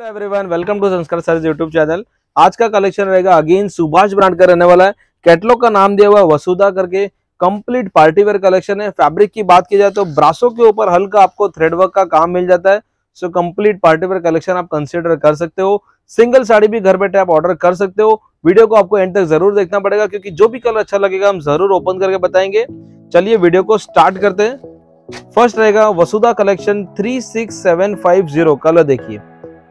Hello everyone welcome to Sanskar search YouTube channel आज का collection रहेगा अगेन सुभाष ब्रांड का रहने वाला है। कैटलॉग का नाम दिया हुआ वसुधा करके कंप्लीट पार्टीवेयर कलेक्शन है। फैब्रिक की बात की जाए तो ब्रासो के ऊपर हल्का आपको थ्रेड वर्क का काम मिल जाता है। So complete party wear collection आप कंसिडर कर सकते हो। सिंगल साड़ी भी घर बैठे आप ऑर्डर कर सकते हो। वीडियो को आपको एंड तक ज़रूर देखना पड़ेगा क्योंकि जो भी कलर अच्छा लगेगा हम ज़रूर ओपन करके बताएँगे। चलिए वीडियो को स्टार्ट करते हैं। फ़र्स्ट रहेगा वसुधा कलेक्शन 36750 कलर देखिए।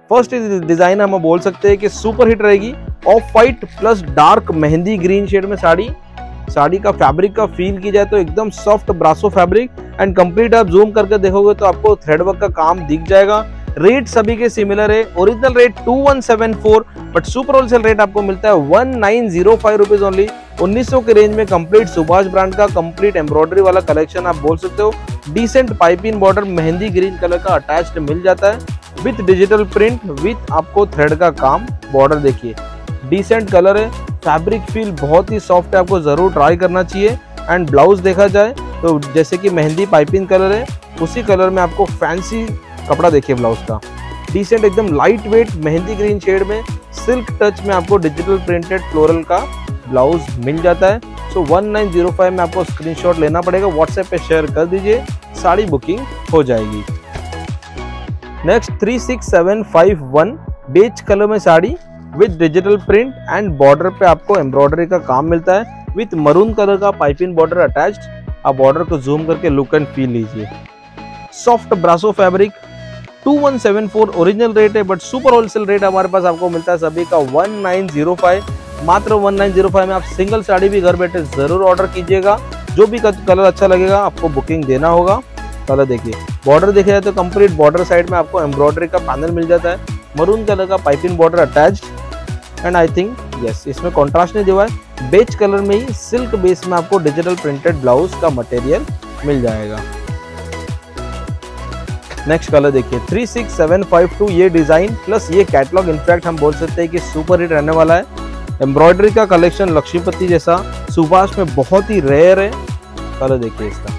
फ़र्स्ट डिज़ाइन हम बोल सकते हैं कि सुपर हिट रहेगी। Off white plus dark mehndi green shade में साड़ी। साड़ी का फैब्रिक का फील की जाए तो एकदम soft brasso fabric and complete आप जूम करके देखोगे तो आपको थ्रेड वर्क का काम दिख जाएगा। रेट सभी के सिमिलर है। Original rate 2174 but super wholesale rate आपको मिलता है 1905 रुपीस ओनली 1900 के रेंज में कंप्लीट सुभाष ब्रांड का कंप्लीट एम्ब्रॉयडरी वाला कलेक्शन आप बोल सकते हो। Decent piping border mehndi green colour का अटैच्ड मिल जाता है। विथ डिजिटल प्रिंट, विथ आपको थ्रेड का काम बॉर्डर देखिए। डिसेंट कलर है फैब्रिक फील बहुत ही सॉफ्ट है, आपको ज़रूर ट्राई करना चाहिए। एंड ब्लाउज देखा जाए तो जैसे कि मेहंदी पाइपिंग कलर है, उसी कलर में आपको फैंसी कपड़ा देखिए ब्लाउज का। डिसेंट एकदम light weight mehndi green shade में सिल्क टच में आपको डिजिटल प्रिंटेड फ्लोरल का ब्लाउज मिल जाता है। सो so 1905 में आपको स्क्रीनशॉट लेना पड़ेगा व्हाट्सएप पे शेयर कर दीजिए साड़ी बुकिंग हो जाएगी। नेक्स्ट 36751 बेच कलर में sari with digital print and border पे आपको एम्ब्रॉयडरी का काम मिलता है। विथ मरून कलर का पाइपिंग बॉर्डर अटैच्ड आप बॉर्डर को जूम करके लुक एंड फील लीजिए। Soft brasso fabric 2174 original rate है बट सुपर होलसेल रेट हमारे पास आपको मिलता है सभी का 1905 मात्र 1905 में आप सिंगल साड़ी भी घर बैठे ज़रूर ऑर्डर कीजिएगा। जो भी कलर अच्छा लगेगा, आपको बुकिंग देना होगा। कलर देखिए। बॉर्डर देखा जाए तो कंप्लीट बॉर्डर साइड में आपको एम्ब्रॉयडरी का पैनल मिल जाता है। मरून कलर का piping border attached and I think yes इसमें कॉन्ट्रास्ट नहीं दिया है। बेच कलर में ही सिल्क बेस में आपको डिजिटल प्रिंटेड ब्लाउज का मटेरियल मिल जाएगा। नेक्स्ट कलर देखिए 36752 ये डिज़ाइन प्लस ये कैटलॉग इनफैक्ट हम बोल सकते हैं कि सुपर हिट रहने वाला है। एम्ब्रॉयडरी का कलेक्शन लक्ष्मीपति जैसा, सुभाष में बहुत ही रेयर है। कलर देखिए इसका।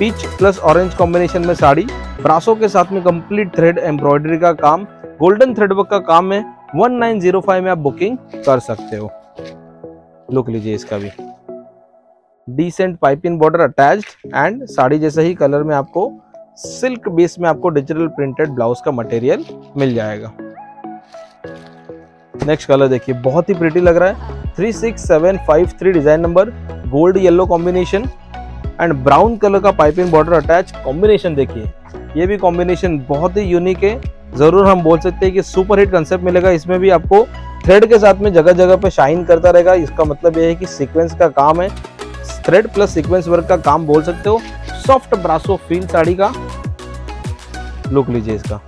पीच प्लस ऑरेंज कॉम्बिनेशन में साड़ी, ब्रासो के साथ में कंप्लीट थ्रेड एम्ब्रॉयडरी का काम गोल्डन थ्रेड वर्क का काम है 1905 में आप बुकिंग कर सकते हो। लुक लीजिए इसका भी। Decent piping border attached and sari जैसा ही कलर में आपको सिल्क बेस में आपको डिजिटल प्रिंटेड ब्लाउज का मटेरियल मिल जाएगा। नेक्स्ट कलर देखिए, बहुत ही प्रिटी लग रहा है। 36753 design number gold yellow combination and brown colour का पाइपिंग बॉर्डर अटैच कॉम्बिनेशन देखिए। ये भी कॉम्बिनेशन बहुत ही यूनिक है। ज़रूर हम बोल सकते हैं कि सुपर हिट कंसेप्ट मिलेगा। इसमें भी आपको थ्रेड के साथ में जगह जगह पे शाइन करता रहेगा। इसका मतलब ये है कि सीक्वेंस का काम है। थ्रेड प्लस सीक्वेंस वर्क का काम बोल सकते हो। सॉफ्ट ब्रासो फील साड़ी का। लुक लीजिए इसका।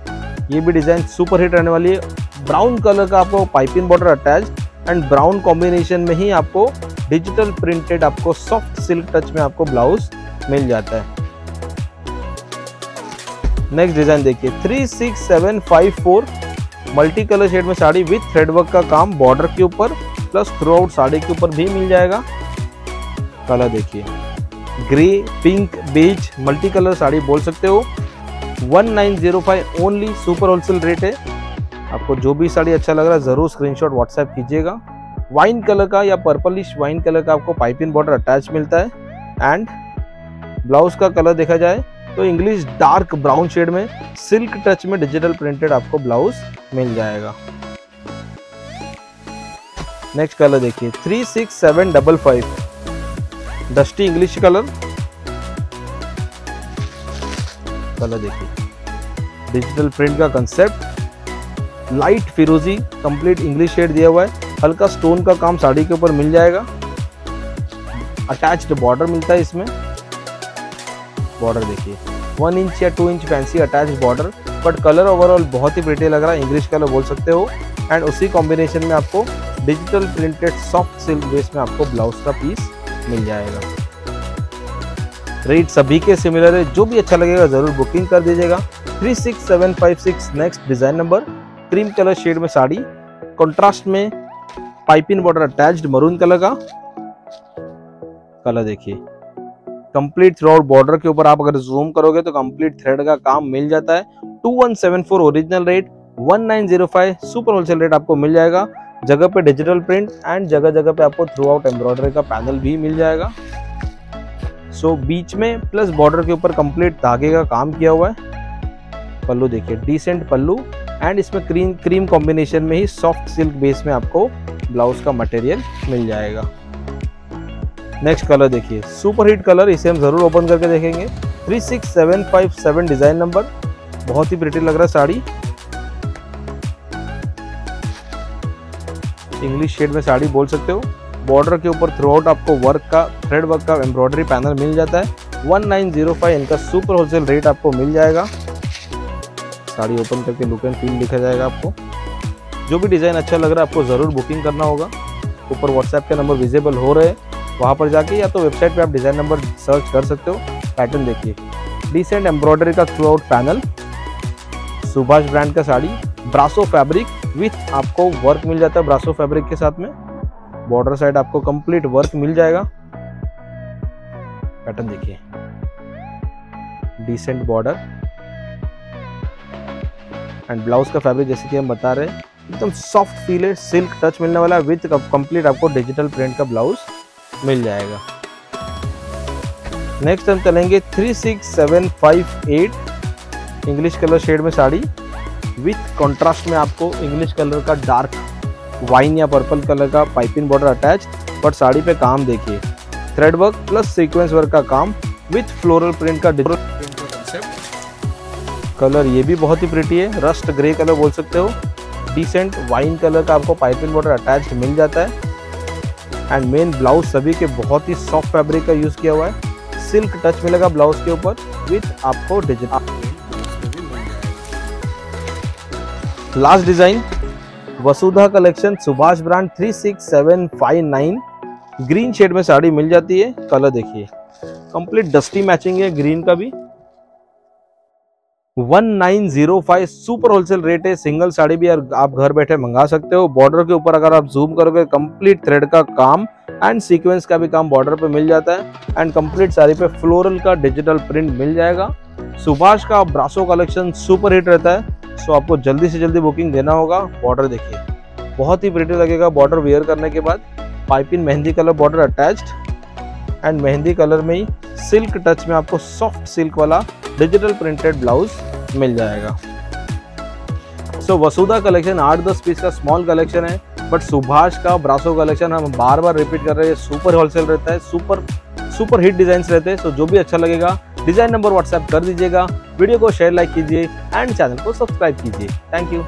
ये भी डिज़ाइन सुपर हिट रहने वाली है। ब्राउन कलर का आपको piping border attach and brown combination में ही आपको डिजिटल प्रिंटेड आपको सॉफ्ट सिल्क टच में आपको ब्लाउज मिल जाता है। नेक्स्ट डिज़ाइन देखिए। 36754 मल्टी कलर शेड में साड़ी विथ थ्रेड वर्क का काम बॉर्डर के ऊपर प्लस थ्रू आउट साड़ी के ऊपर भी मिल जाएगा। कलर देखिए। Grey pink beige multi colour sari बोल सकते हो। 1905 ओनली सुपर होलसेल रेट है। आपको जो भी साड़ी अच्छा लग रहा है, ज़रूर स्क्रीनशॉट व्हाट्सएप कीजिएगा। वाइन कलर का या पर्पलिश वाइन कलर का आपको पाइपिंग बॉर्डर अटैच मिलता है। एंड ब्लाउज का कलर देखा जाए तो इंग्लिश डार्क ब्राउन शेड में सिल्क टच में डिजिटल प्रिंटेड आपको ब्लाउज मिल जाएगा। नेक्स्ट कलर देखिए three six seven double five dusty English colour colour देखिए डिजिटल प्रिंट का कंसेप्ट लाइट फिरोजी कंप्लीट इंग्लिश शेड दिया हुआ है। हल्का स्टोन का काम साड़ी के ऊपर मिल जाएगा। अटैच्ड बॉर्डर मिलता है इसमें। बॉर्डर देखिए। वन इंच या two inch fancy attach border but colour overall बहुत ही प्रिटी लग रहा है। इंग्लिश कलर बोल सकते हो। एंड उसी कॉम्बिनेशन में आपको digital printed soft silk base में आपको ब्लाउज का पीस मिल जाएगा। रेट सभी के सिमिलर है। जो भी अच्छा लगेगा, ज़रूर बुकिंग कर दीजिएगा। Three six seven five six next design number cream colour shade में साड़ी। कॉन्ट्रास्ट में piping border attached maroon colour का? कलर देखिए। कंप्लीट थ्रू बॉर्डर के ऊपर आप अगर जूम करोगे तो कंप्लीट थ्रेड का काम मिल जाता है। 2174 original rate 1905 super wholesale rate आपको मिल जाएगा। जगह पे डिजिटल प्रिंट एंड जगह जगह पे आपको थ्रू आउट एम्ब्रॉयडरी का पैनल भी मिल जाएगा। सो so, बीच में प्लस बॉर्डर के ऊपर कंप्लीट धागे का काम किया हुआ है। पल्लू देखिए डिसेंट पल्लू एंड इसमें क्रीम क्रीम कॉम्बिनेशन में ही सॉफ्ट सिल्क बेस में आपको ब्लाउज का मटेरियल मिल जाएगा। नेक्स्ट कलर देखिए। सुपर हिट कलर इसे हम ज़रूर ओपन करके देखेंगे। Three six seven five seven design number बहुत ही प्रिटी लग रहा है साड़ी। इंग्लिश शेड में साड़ी बोल सकते हो। बॉर्डर के ऊपर थ्रू आउट आपको वर्क का थ्रेड वर्क का एम्ब्रॉयडरी पैनल मिल जाता है। 1905 इनका सुपर होलसेल रेट आपको मिल जाएगा। साड़ी ओपन करके लुक एंड फील दिखा जाएगा आपको। जो भी डिज़ाइन अच्छा लग रहा है, आपको ज़रूर बुकिंग करना होगा। ऊपर व्हाट्सएप के नंबर विजिबल हो रहे हैं, वहाँ पर जाके या तो वेबसाइट पे आप डिज़ाइन नंबर सर्च कर सकते हो पैटर्न देखिए। डिसेंट एम्ब्रॉयडरी का throughout panel Subhash brand का साड़ी ब्रासो फैब्रिक विथ आपको वर्क मिल जाता है ब्रासो फैब्रिक के साथ में। बॉर्डर साइड आपको कंप्लीट वर्क मिल जाएगा। पैटर्न देखिए। डिसेंट बॉर्डर एंड ब्लाउज का फैब्रिक जैसे कि हम बता रहे हैं एकदम सॉफ्ट फील है सिल्क टच मिलने वाला है विथ कंप्लीट आपको डिजिटल प्रिंट का ब्लाउज मिल जाएगा। नेक्स्ट हम चलेंगे three six seven five eight English colour shade में साड़ी। विथ कॉन्ट्रास्ट में आपको इंग्लिश कलर का डार्क वाइन या पर्पल कलर का piping border attach but sari पे काम देखिए। Thread work plus sequence work का काम विथ फ्लोरल प्रिंट का कलर ये भी बहुत ही प्रिटी है रस्ट ग्रे कलर बोल सकते हो। डिसेंट वाइन कलर का आपको पाइपिंग बॉर्डर अटैच मिल जाता है। एंड मेन ब्लाउज सभी के बहुत ही सॉफ्ट फैब्रिक का यूज़ किया हुआ है। सिल्क टच मिलेगा ब्लाउज के ऊपर विथ आपको digital last design Vasudha collection Subhash brand three six seven five nine green shade में साड़ी मिल जाती है कलर देखिए। कंप्लीट डस्टी मैचिंग है ग्रीन का भी। 1905 सुपर होलसेल रेट है। सिंगल साड़ी भी आप घर बैठे मंगा सकते हो। बॉर्डर के ऊपर अगर आप जूम करोगे कंप्लीट थ्रेड का काम एंड सीक्वेंस का भी काम बॉर्डर पे मिल जाता है एंड कंप्लीट साड़ी पे फ्लोरल का डिजिटल प्रिंट मिल जाएगा। सुभाष का ब्रासो कलेक्शन सुपर हिट रहता है। सो आपको जल्दी से जल्दी बुकिंग देना होगा। बॉर्डर देखिए, बहुत ही प्रिटी लगेगा बॉर्डर वेयर करने के बाद। Piping mehndi colour border attached and mehndi colour में ही सिल्क टच में आपको सॉफ्ट सिल्क वाला डिजिटल प्रिंटेड ब्लाउज मिल जाएगा। सो so, वसुधा कलेक्शन आठ दस पीस का स्मॉल कलेक्शन है बट सुभाष का ब्रासो कलेक्शन हम बार बार रिपीट कर रहे हैं सुपर होलसेल रहता है सुपर सुपर हिट डिज़ाइन रहते हैं सो जो भी अच्छा लगेगा डिज़ाइन नंबर व्हाट्सएप कर दीजिएगा वीडियो को शेयर लाइक कीजिए एंड चैनल को सब्सक्राइब कीजिए। Thank you